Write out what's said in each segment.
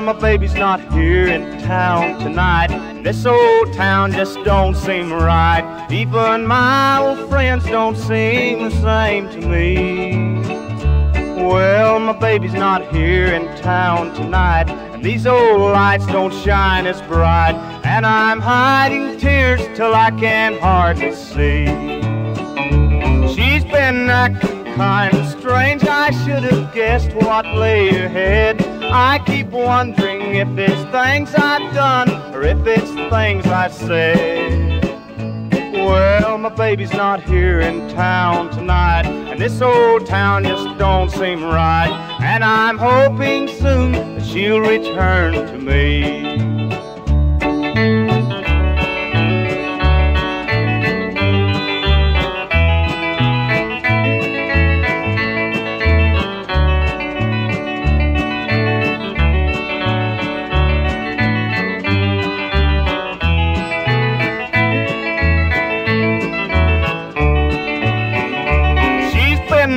Well, my baby's not here in town tonight. This old town just don't seem right. Even my old friends don't seem the same to me. Well, my baby's not here in town tonight. And these old lights don't shine as bright. And I'm hiding tears till I can hardly see. She's kind of strange. I should have guessed what lay ahead. I keep wondering if it's things I've done or if it's things I've said. Well, my baby's not here in town tonight, and this old town just don't seem right. And I'm hoping soon that she'll return to me.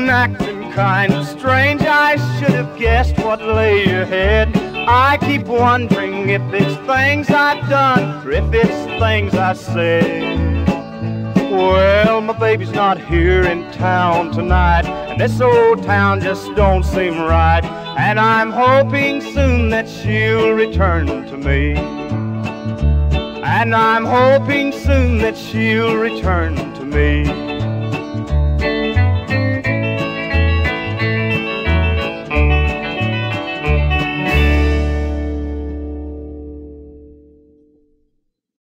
Acting kind of strange. I should have guessed what lay ahead. I keep wondering if it's things I've done or if it's things I said. Well, my baby's not here in town tonight, and this old town just don't seem right. And I'm hoping soon that she'll return to me. And I'm hoping soon that she'll return to me.